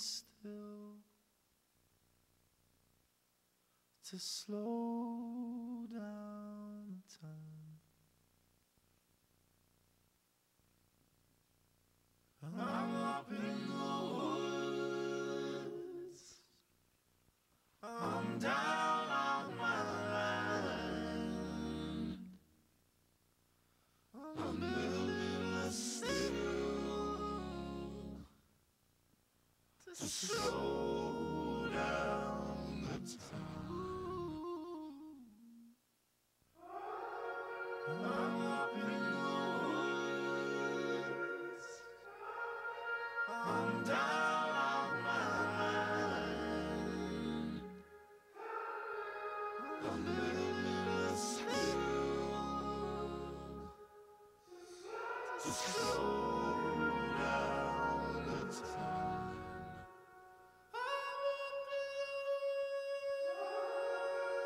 still to slow down time. I'm up in the woods. I'm down slow down the. I'm up in the woods. I'm down on my. I'm building a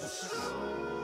Let's go.